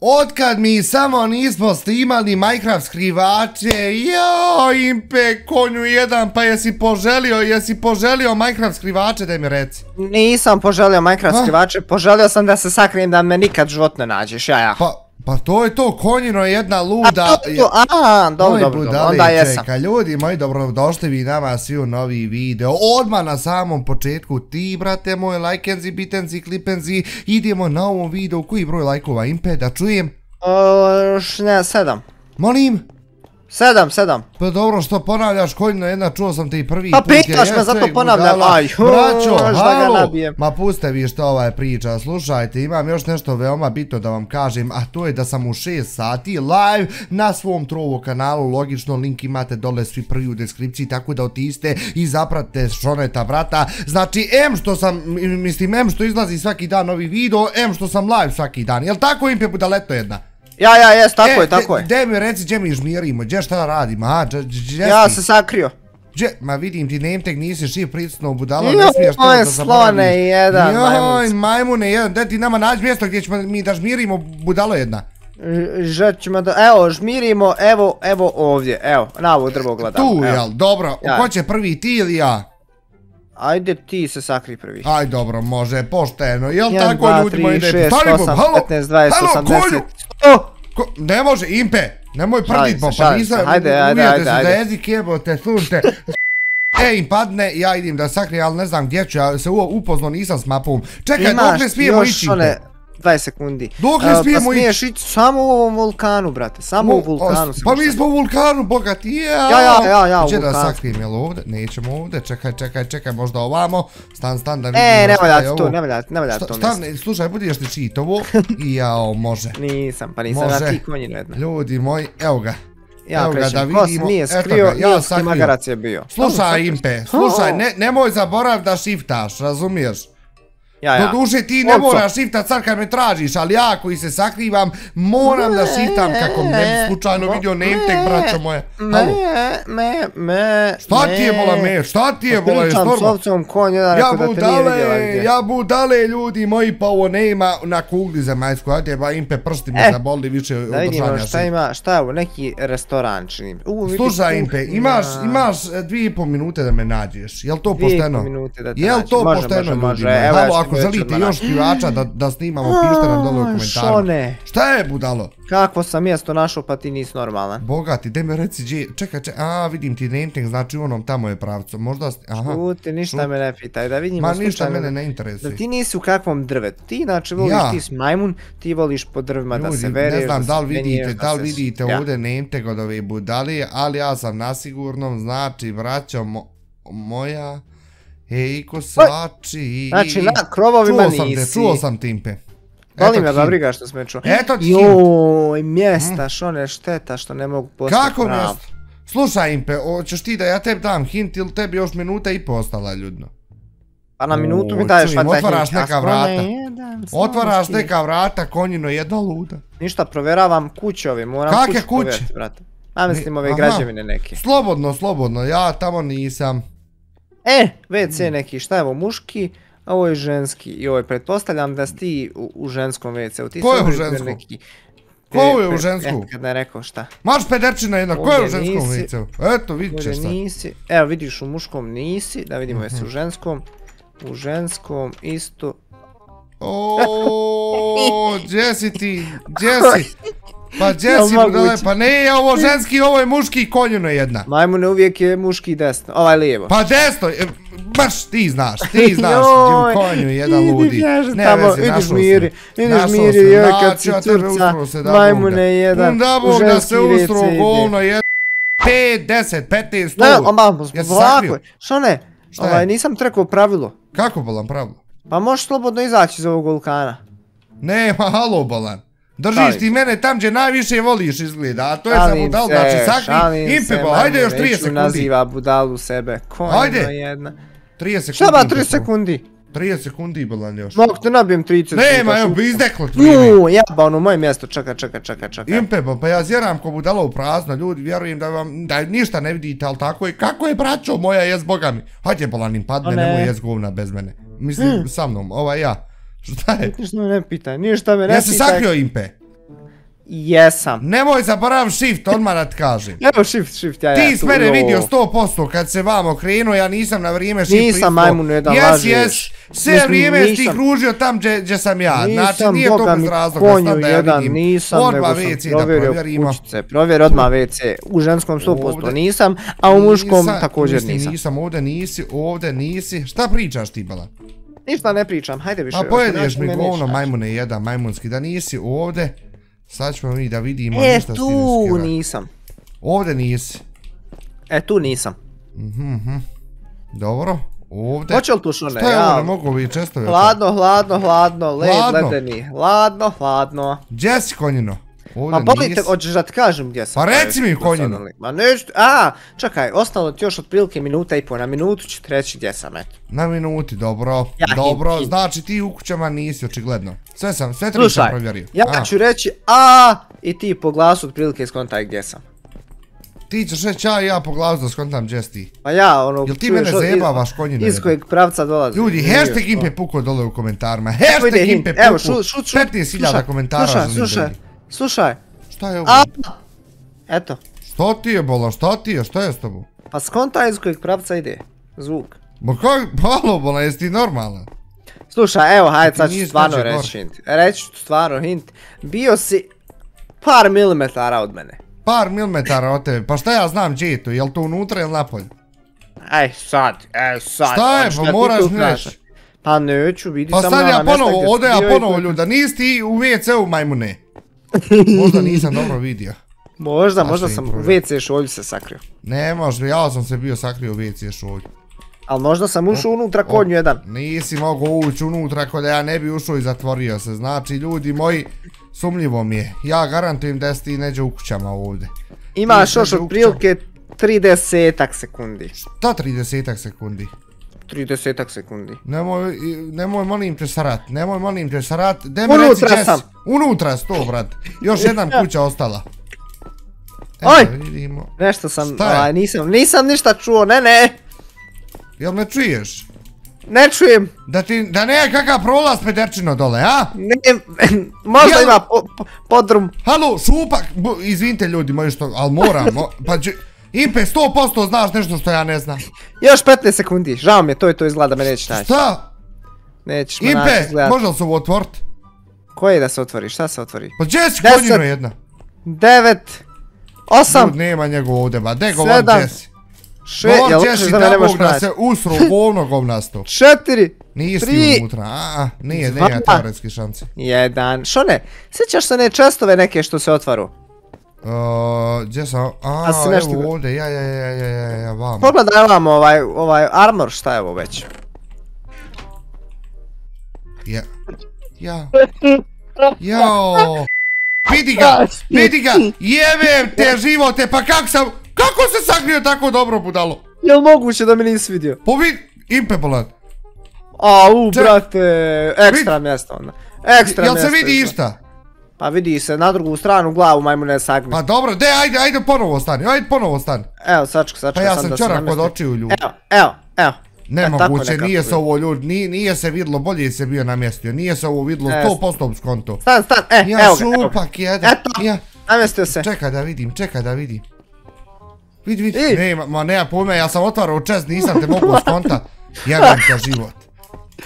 Otkad mi samo nismo snimali Minecraft skrivače, jao impe konju jedan, pa jesi poželio, jesi poželio Minecraft skrivače da mi reci? Nisam poželio Minecraft skrivače, poželio sam da se sakrijem da me nikad život ne nađeš, ja ja. Pa, Pa to je to, konjino jedna luda... A, to, to, a, dobro, dobro, dobro, onda jesam. Čeka, ljudi moji, dobro, došli vi nama svi u novi video. Odmah na samom početku, ti, brate moj, lajkenzi, bitenzi, klipenzi, idemo na ovom videu, koji broj lajkova impe, da čujem? Uh, ne, sedam. Molim? Sedam, sedam. Pa dobro što ponavljaš koljno jedna, čuo sam te i prvi pa put. Pa pitaš me, zato ponavljam. Aj, braćo, halo. Ma puste vi što ova je priča. Slušajte, imam još nešto veoma bitno da vam kažem, a to je da sam u 6 sati live na svom trovo kanalu. Logično, link imate dole svi prvi u deskripciji, tako da otiste i zaprate šoneta vrata. Znači, em što sam, mislim, em što izlazi svaki dan novi video, em što sam live svaki dan. Jel tako im je budaleto jedna? Ja, ja, jes, tako e, je, tako je. Gde mi reci, gdje mi žmirimo, gdje šta radimo, a, gdje Ja se sakrio. Gdje, ma vidim ti, nem tek nisi šiv pricnuo budala, ne smiješ to da zaboraviš. slone jedan, Joj, majmune jedan, gdje ti nama nađi mjesto gdje ćemo mi da žmirimo budalo jedna. Žet ćemo da, evo, žmirimo, evo, evo ovdje, evo, na ovo drvo gledamo. Tu, jel, dobro, ko će prvi, ti ili ja? Ajde ti se sakri prvi. Aj dobro, može, pošteno. Jel tako ljudi moji da je... 1, 2, 3, 6, 8, 15, 20, 80. Ko, ne može, impe, nemoj prdit, bo, pa nisam, ajde, ajde, ajde, ajde. da jezik jebote, slušajte. E, im padne, ja idem da sakrijem, ali ne znam gdje ću, ja se upozno nisam s mapom. Čekaj, dok ne smijemo ići, impe. 20 sekundi. Dok ne smijemo pa smiješ ići samo u ovom vulkanu, brate. Samo u vulkanu. Pa mi smo u vulkanu, bogati. Ja, ja, ja, ja, u vulkanu. da sakrijem, jel ovdje? Nećemo ovdje. Čekaj, čekaj, čekaj, možda ovamo. Stan, stan, da vidimo e, ovo. E, ne valjati to, ne valjati, ne valjati to. Stan, slušaj, budi još ti čitovo. I jao, može. Nisam, pa nisam ja ti konjinu jedna. Ljudi moji, evo ga. Ja krećem, ko se nije skrio, ja sam magarac je bio. Slušaj, Impe, slušaj, nemoj zaborav da shiftaš, razumiješ? Ja, ja. Do duše ti ne moraš shiftat sad kad me tražiš, ali ja koji se sakrivam moram da shiftam kako ne bi slučajno vidio nemtek, braćo moje. Me, me, me, Šta ti je bola me, šta ti je bola, je storma? Pričam s ovcom konj, jedan rekao da te nije vidjela. Ja budale, ljudi moji, pa ovo ne ima na kugli zemaljsku, ajde ba impe prsti mi zaboli više održanja. Da vidimo šta ima, šta je ovo, neki restoran činim. Slušaj impe, imaš, imaš dvije i pol minute da me nađeš, jel to pošteno? Dvije i pol minute da te nađeš, može, može, može, može, ako želite još skrivača da, da snimamo, pišite nam dole u komentaru. Šone. Šta je budalo? Kako sam mjesto našao pa ti nisi normalan? Bogati, daj me reci gdje, čekaj, čekaj, a vidim ti name znači u onom tamo je pravcu, možda, aha. Šuti, ništa me ne pitaj, da vidimo. Ma ništa mene ne interesuje. Da ti nisi u kakvom drvetu, ti znači voliš, ja. ti majmun, ti voliš po drvima Ljudi, da se veriš, ne znam, da li vidite, da li vidite ja. ovdje name od ove budalije, ali ja sam nasigurnom, znači, braćo moja, Ej, kosači. Znači, na krovovima nisi. Čuo sam te, čuo sam timpe. Volim ja da briga što sme čuo. Eto ti Joj, mjesta, mm. što ne šteta, što ne mogu postati Kako prav. mjesta? Slušaj, Impe, hoćeš ti da ja tebi dam hint ili tebi još minuta i postala ljudno? Pa na minutu mi daješ pa taj hint. Otvaraš neka vrata. Otvaraš neka vrata, konjino, jedna luda. Ništa, provjeravam kuće ove, moram kuće provjeriti, brate. A mislim ove građevine neke. Slobodno, slobodno, ja tamo nisam. E, WC neki, šta je ovo, muški, a ovo je ženski. I ovo je, pretpostavljam da si ti u, u ženskom WC-u. Ko je u ženskom? Neki, Ko je u ženskom? E, kad ne rekao šta. Marš pederčina jedna, ko je u ženskom WC-u? Eto, vidit ćeš sad. Nisi, evo vidiš u muškom nisi, da vidimo jesi u mhm. ženskom. U ženskom isto. Oooo, gdje si ti, gdje si? Pa gdje si mu dole, pa ne je ovo ženski, ovo je muški konjuno jedna. Majmune uvijek je muški desno, ovaj lijevo. Pa desno, e, baš ti znaš, ti znaš, Joj, konju jedan ludi. Ne tamo, vezi, našao miri, se. Vidiš miri, joj kad si curca, majmune jedan, da u ženski da se ustro govno jedan. 5, 10, 15, 100. Ne, oma, ovako, što ne, ovaj, nisam trekao pravilo. Kako bolan pravilo? Pa možeš slobodno izaći iz ovog vulkana. Nema, halo bolan. Držiš ti mene tam gdje najviše voliš izgleda, a to je za budal, znači sakri, impebo, hajde još 30 sekundi. Naziva budalu sebe, hajde. jedna. 30 sekundi. Šta ba 30 sekundi? 30 sekundi bolan još. Mogu te nabijem 30 sekundi. Nema, evo bi izdeklo tvojime. Ju, jaba ono moje mjesto, čekaj, čekaj, čekaj, čekaj. Impebo, pa ja zjeram ko budalo u prazno, ljudi, vjerujem da vam, da ništa ne vidite, ali tako je, kako je braćo moja, jes boga mi. Hajde bolan im padne, nemoj jes govna bez mene. Mislim, hmm. sa mnom, ovaj ja. Šta je? Ništa me ne pitaj, ništa me ne pitaj. Ja se sakrio impe. Jesam. Nemoj zaborav shift, odmah da ti kažem. Evo shift, shift, ja, ja. Ti s mene vidio 100% kad se vam okrenuo, ja nisam na vrijeme shift Nisam majmun jedan yes, lažiš. Jes, jes, sve vrijeme si ti kružio tam gdje sam ja. Znači, nije to bez razloga, sad da ja vidim. Nisam, odmah WC da provjerimo. Kućice, provjeri odmah WC. U ženskom 100% nisam, a u muškom također nisam. Nisam, ovdje nisi, ovdje nisi. Šta pričaš ti, Bala? Ništa ne pričam, hajde više. A pojedeš mi govno majmune jedan, majmunski, da nisi ovdje. Sad ćemo mi da vidimo e, ništa tu nisam. Ovdje nisi. E, tu nisam. Mhm, mhm. Dobro. Ovdje. Hoće li tu šone? Šta je ovo, ne mogu vi često? Hladno, hladno, hladno, led ledeni. Hladno, hladno. Gdje si konjino? Ovdje Ma bolite, hoćeš da ti kažem gdje sam. Pa reci mi konjino. Ma nešto, a, čekaj, ostalo ti još otprilike minuta i po, na minutu ću ti reći gdje sam, eto. Na minuti, dobro, dobro, znači ti u kućama nisi, očigledno. Sve sam, sve tri sam provjerio. ja ću reći a i ti po glasu otprilike skontaj gdje sam. Ti ćeš reći a ja po glasu da skontam gdje si ti. Pa ja, ono... Jel ti mene zajebavaš konjine? Iz kojeg pravca dolazi. Ljudi, hashtag impe puko dole u komentarima, hashtag impe puko. Evo, šut, šut, šut. 15.000 komentara slušaj, slušaj, slušaj. Šta je ovo? Eto. Što ti je bolan, šta ti je, šta je s tobom? Pa skontaj iz kojeg pravca ide, zvuk. Ma kaj, malo bolan, jesi ti normalan? Slušaj, evo, hajde sad ću stvarno reći hint. Reći ću stvarno hint. Bio si par milimetara od mene. Par milimetara od tebe, pa šta ja znam gdje je to, jel to unutra ili napolje? Ej, sad, ej, sad. Šta je, pa moraš mi reći. Pa neću, vidi pa samo na mjesta gdje si bio. Pa sad ja ponovo, ode ja ponovo ljuda, nisi ti u WC-u majmune. Možda nisam dobro vidio. Možda, možda sam u WC šolju se sakrio. Ne možda, ja sam se bio sakrio u WC šolju. Ali možda sam ušao unutra konju jedan. Nisi mogao ući unutra kod ja ne bi ušao i zatvorio se. Znači, ljudi moji, sumljivo mi je. Ja garantujem da si ti neđe u kućama ovdje. Imaš još od prilike 30 sekundi. Šta 30 sekundi? 30 sekundi. Nemoj, nemoj molim te sarat, nemoj molim te sarat. Unutra sam. Unutra sto, brat. Još jedan kuća ostala. Oj! Nešto sam, ovaj, nisam, nisam ništa čuo, ne, ne. Jel me čuješ? Ne čujem. Da ti, da ne je kakav prolaz pederčino dole, a? Ne, možda ima podrum. Halo, šupak, izvinite ljudi moji što, ali moram, pa će... Impe, 100% znaš nešto što ja ne znam. Još 15 sekundi, žao mi je, to je to izgleda, me nećeš naći. Šta? Nećeš me naći izgleda. Impe, može li se ovo otvorit? Koje da se otvori, šta se otvori? Pa gdje si konjino jedna? 9, 8, Ljud, nema njegov ovdje, ba, gdje govam gdje si? Še, jel gdje si tako da se usro govno govnasto? 4, Nisi ti unutra, a, a, nije, nije teoretski šanci. 1, što ne? Sjećaš se ne čestove neke što se otvaru? Gdje sam, a, evo ovdje, ja, ja, ja, ja, ja, ja, vam. Pogledaj vam ovaj, ovaj armor, šta je ovo već? Ja, ja, jao, vidi ga, vidi ga, jebem te živote, pa kak sam, kako se sakrio tako dobro budalo? Jel moguće da mi nisi vidio? Po vid, impe bolan. Au, brate, ekstra mjesto onda. Ekstra mjesto. Jel se vidi išta? Pa vidi se na drugu stranu glavu majmune sagni. Pa dobro, de, ajde, ajde ponovo stani, ajde ponovo stani. Evo, sačka, sačka, pa ja sam čorak kod očiju ljudi. Evo, evo, evo. Nemoguće, e, nije se ovo ljudi, nije, nije se vidlo, bolje se bio namjestio, nije se ovo vidlo 100% s konto. Stan, stan, e, ja, evo ga, evo. Ja šupak jedan, Eto, ja. namjestio se. Čekaj da vidim, čekaj da vidim. Vidi, vidi, I. nema, ma nema pojme, ja sam otvarao čest, nisam te mogu s konta. Jebam te život.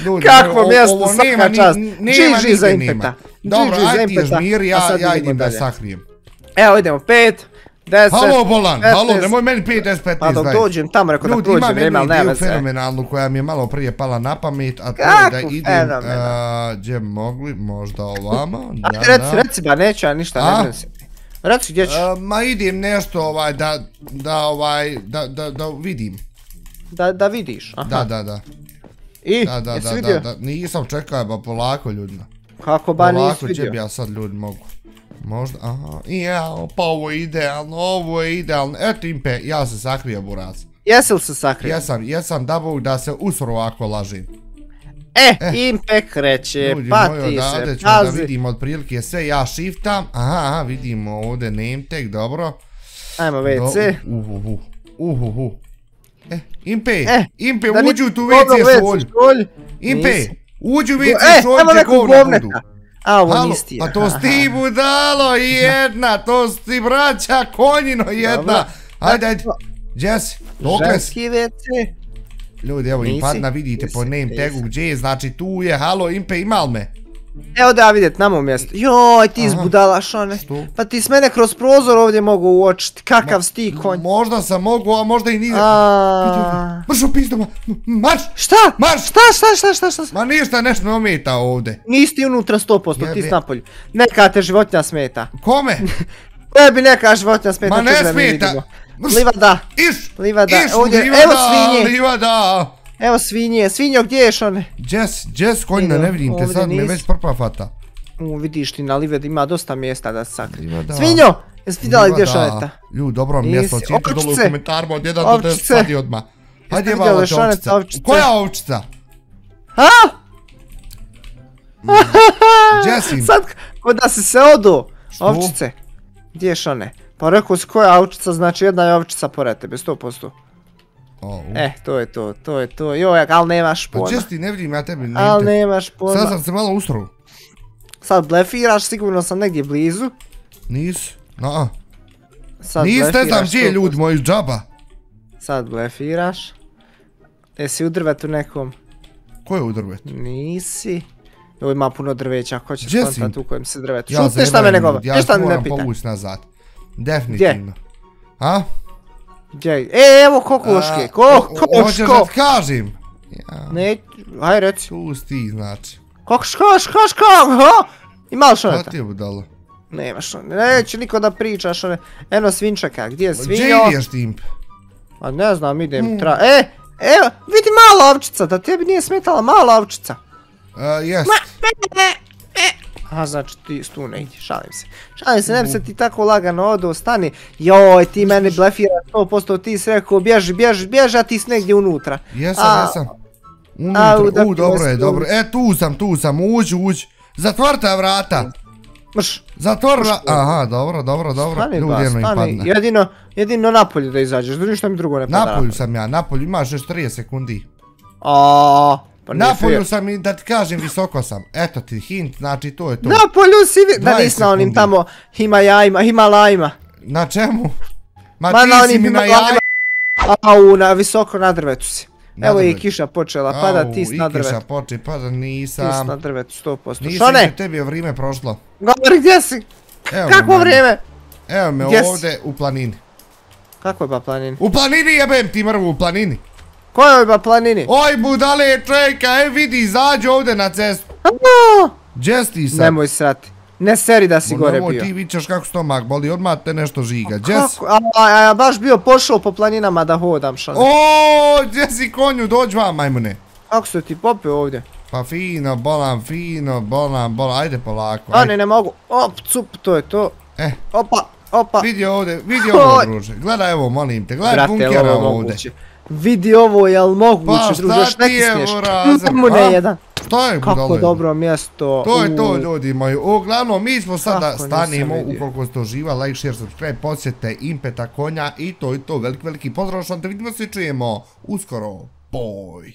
Ljudi, Kakvo mjesto, svaka čast. Čiži za impeta. Dobro, ajde ti žmir, ja, ja idem da sakrijem. Evo idemo, 5, 10, Halo Bolan, halo, nemoj meni 5, 10, 15, 20. Pa dok dođem tamo, rekao da prođem, nema, nema Ljudi, imam fenomenalnu koja mi je malo prije pala na pamet, a to je da idem, gdje mogli, možda ovama. Ajde, reci, reci, ba neću, ja ništa ne brem se. Reci, gdje ću? Ma idem nešto, ovaj, da, da, ovaj, da, da, da vidim. Da, da vidiš, aha. Da, da, da. I, da, da, jesi vidio? Da, da, nisam čekao, ba polako ljudima. Kako ba nisi vidio? Polako će bi ja sad ljudi mogu. Možda, aha, ja, pa ovo je idealno, ovo je idealno. Eto impe, ja se sakrio buraz. Jesi li se sakrio? Jesam, jesam da bog da se usro ovako lažim. E, eh, impe kreće, pa ti se, pazi. Da vidimo otprilike sve, ja shiftam, aha, aha, vidimo ovdje name tag, dobro. Ajmo WC. Uhuhu, uhuhu. Eh, Impe, eh, Impe, uđi u tu WC šolj. Impe, uđi u WC šolj gdje govna budu. A, ovo nisi Pa to si ti budalo jedna, to si ti braća konjino jedna. Ajde, ajde. Jesse, dokle si? Ženski WC. Ljudi, evo im padna, vidite po name tagu gdje je, znači tu je, halo, impe, imal me? Evo da vidjet, na mom mjestu. Joj, ti izbudala šone. Pa ti s mene kroz prozor ovdje mogu uočiti. Kakav sti konj. Možda sam mogu, a možda i nije. Mrš u pizdu, marš! Šta? Marš! Šta, šta, šta, šta, šta? Ma ništa, nešto ne ometa ovdje. Nisi ti unutra 100%, ti si napolju. Neka te životinja smeta. Kome? Tebi neka životinja smeta. Ma ne smeta. Livada. Iš! Livada. Iš, livada, evo svinje. Livada. Evo svinje, svinjo gdje ješ one? Jess, Jess, konjina, ne vidim te, sad me već prpa fata. U, vidiš ti na lived ima dosta mjesta da se sakri. Svinjo! Jesi vidjela gdje šoneta? Lju, dobro mjesto, cijeti dole u komentarima od jedan do deset sadi odmah. Hajde jeba ovo ovčica. Koja ovčica? Ha? Jessim. Sad, ko da si se odu. Ovčice. Gdje je šone? Pa rekao si koja ovčica, znači jedna je ovčica pored tebe, 100%. Oh, eh, to je to, to je to. Joj, ali nemaš pojma. Pa česti ne vidim ja tebi. Ne ali nemaš pojma. Sad sam se malo ustro. Sad blefiraš, sigurno sam negdje blizu. Nis, na Sad Nis, ne znam gdje je ljudi moji džaba. Sad blefiraš. Jesi u drvetu nekom? Ko je u drvetu? Nisi. Ovo ima puno drveća, ko će skontati u kojem se drvetu. Ja Šut, ništa me ne govor, ništa me ne pita. Ja moram povući nazad. Definitivno. Gdje? Ha? Gdje? E, evo kokoške, kokoško! Hoćeš da ti kažem? Ne, aj reci. Tu ti, znači. Kokoško, škoško, ha? Ima li šoneta? Ko ti je budalo? Nema šoneta, neće niko da priča šoneta. Eno svinčaka, gdje je svinjo? Gdje ideš tim? A ne znam, idem hmm. tra... E, evo, vidi mala ovčica, da tebi nije smetala mala ovčica. E, jest. Aha, znači ti tu ne idi, šalim se. Šalim se, ne bi se ti tako lagano odo, stani. Joj, ti meni blefiraš 100%, ti si rekao bježi, bježi, bježi, a ti si negdje unutra. Jesam, jesam. Unutra, u, dobro je, dobro. E, tu sam, tu sam, uđi, uđi. Zatvor ta vrata. Mrš. Zatvor vrata. Aha, dobro, dobro, dobro. Stani ba, stani. Jedino, jedino napolju da izađeš, da ništa mi drugo ne pada. Napolju sam ja, napolju, imaš još 30 sekundi. Aaaa. Pa Napolju sam i da ti kažem visoko sam. Eto ti hint, znači to je to. Napolju si Da nis na onim tamo Himalajima, Himalajima. Na čemu? Ma, Ma ti na si mi na jajima. Au, na visoko na drvetu si. Evo je kiša počela pada, ti si na drvetu. i kiša počela pada, nisam. Ti si na drvetu, 100%. Nisam, Šone? tebi je vrijeme prošlo. Govori, gdje si? Kako vrijeme? Evo me ovdje u planini. Kako je ba planini? U planini jebem ti mrvu, u planini. Kojoj ba planini? Oj budale, čeka, e vidi, izađi ovdje na cestu. Gdje si sad? Nemoj srati. Ne seri da si gore bio. Nemoj ti vićeš kako stomak boli, odmah te nešto žiga. Gdje si? A ja baš bio pošao po planinama da hodam. Oooo, gdje si konju, dođi vam majmune. Kako se ti popio ovdje? Pa fino, bolam, fino, bolam, bolam, ajde polako. A ne, ne mogu. Op, cup, to je to. Eh. Opa, opa. Vidi ovdje, vidi ovo druže. Gledaj ovo, molim te, gledaj bunkera ovdje. Vidi ovo, jel moguće, druže, još neki smiješ. Pa šta jedan. Šta je budalo? Kako dobro mjesto. To je to, ljudi moji. Uglavnom, mi smo sada stanimo, ukoliko ste uživa, like, share, subscribe, posjete Impeta Konja i to i to. Veliki, veliki pozdrav što vam te vidimo, svi čujemo uskoro. Boj.